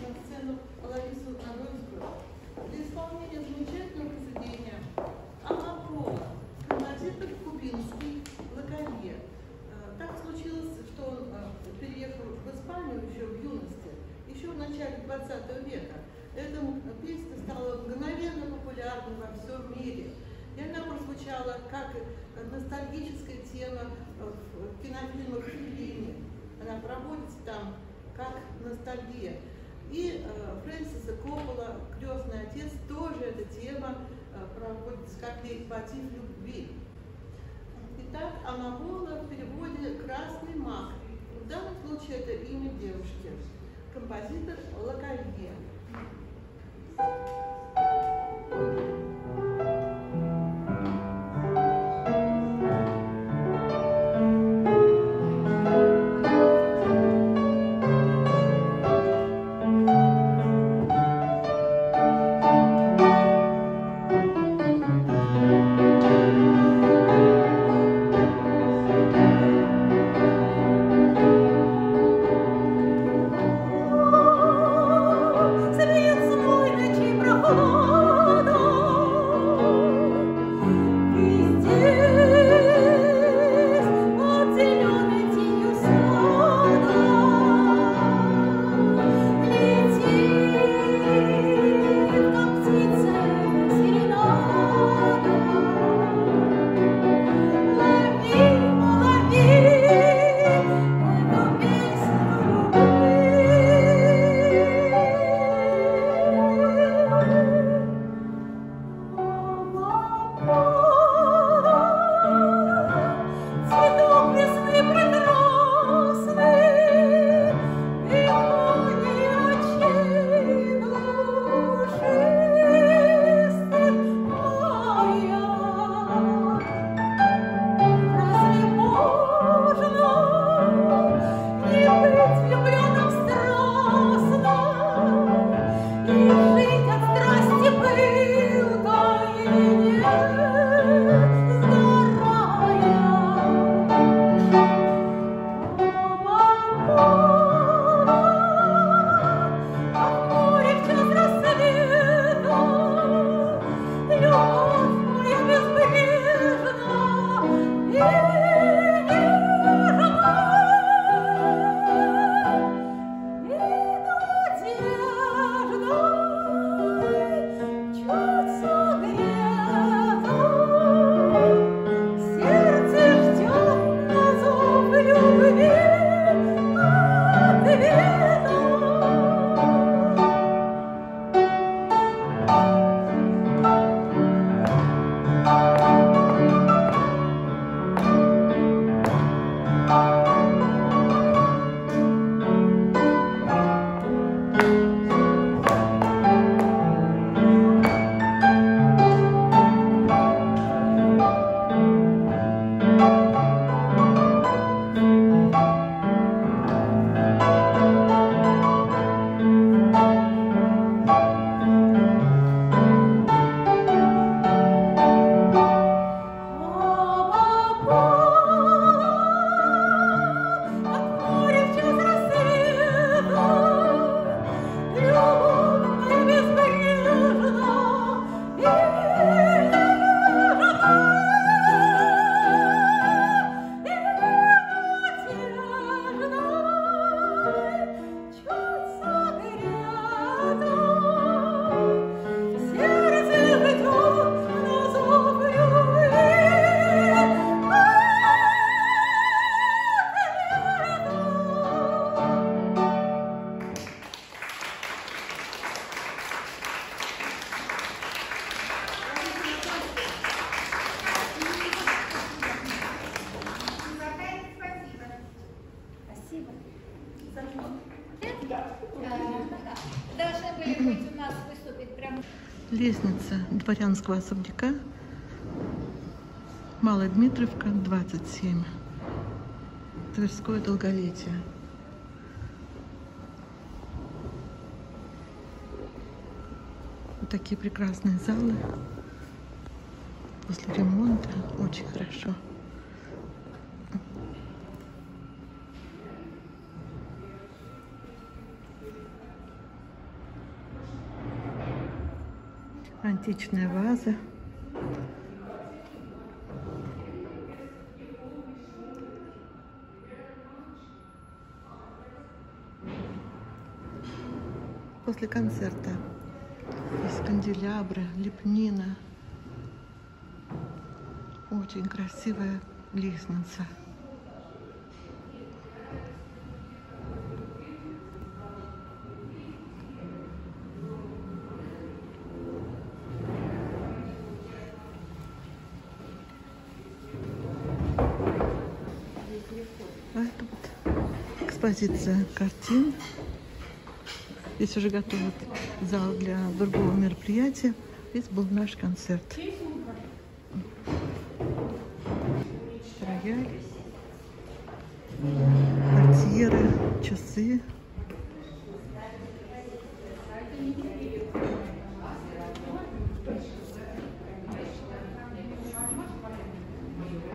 на сцену Ларису Надольскую для исполнения замечательного произведения «Амапола» композитор Кубинский Лакарье. Э, Так случилось, что он э, переехал в Испанию еще в юности, еще в начале 20 века. Эта м- песня стала мгновенно популярной во всем мире. И она прозвучала как э, ностальгическая тема э, в кинофильмах Феллини. Она проводится там как ностальгия. И э, Фрэнсиса Коппола, крестный отец, тоже эта тема э, проводится как лейтмотив любви. Итак, Амабола в переводе «красный маг». В данном случае это имя девушки. Композитор Лакалье. Лестница дворянского особняка. Малая Дмитровка, 27. Тверское долголетие. Вот такие прекрасные залы. После ремонта очень хорошо. Античная ваза. После концерта из канделябры, лепнина. Очень красивая лестница. А это экспозиция картин. Здесь уже готовят зал для другого мероприятия. Здесь был наш концерт. Рояль, портьеры, часы.